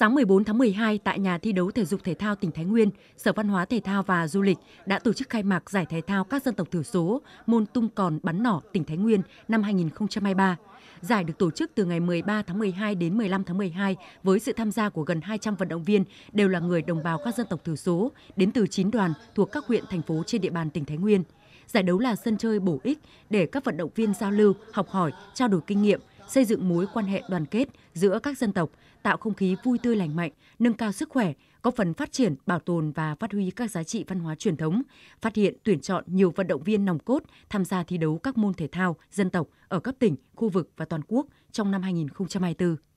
Sáng 14 tháng 12 tại nhà thi đấu thể dục thể thao tỉnh Thái Nguyên, Sở Văn hóa Thể thao và Du lịch đã tổ chức khai mạc giải thể thao các dân tộc thiểu số môn tung còn bắn nỏ tỉnh Thái Nguyên năm 2023. Giải được tổ chức từ ngày 13 tháng 12 đến 15 tháng 12 với sự tham gia của gần 200 vận động viên đều là người đồng bào các dân tộc thiểu số đến từ 9 đoàn thuộc các huyện thành phố trên địa bàn tỉnh Thái Nguyên. Giải đấu là sân chơi bổ ích để các vận động viên giao lưu, học hỏi, trao đổi kinh nghiệm, xây dựng mối quan hệ đoàn kết giữa các dân tộc, tạo không khí vui tươi lành mạnh, nâng cao sức khỏe, có phần phát triển, bảo tồn và phát huy các giá trị văn hóa truyền thống, phát hiện tuyển chọn nhiều vận động viên nòng cốt tham gia thi đấu các môn thể thao dân tộc ở cấp tỉnh, khu vực và toàn quốc trong năm 2024.